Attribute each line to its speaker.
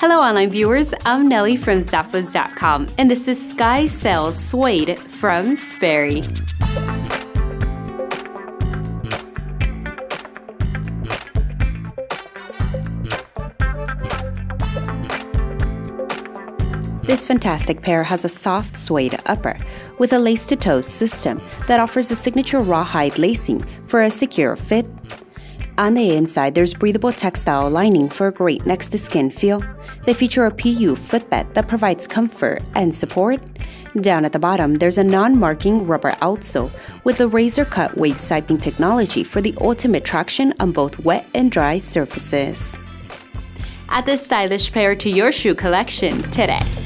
Speaker 1: Hello, online viewers. I'm Nellie from Zappos.com, and this is Sky Sail Suede from Sperry. This fantastic pair has a soft suede upper with a lace to toe system that offers the signature rawhide lacing for a secure fit. On the inside, there's breathable textile lining for a great next to skin feel. They feature a PU footbed that provides comfort and support. Down at the bottom, there's a non marking rubber outsole with a razor cut wave siping technology for the ultimate traction on both wet and dry surfaces. Add this stylish pair to your shoe collection today.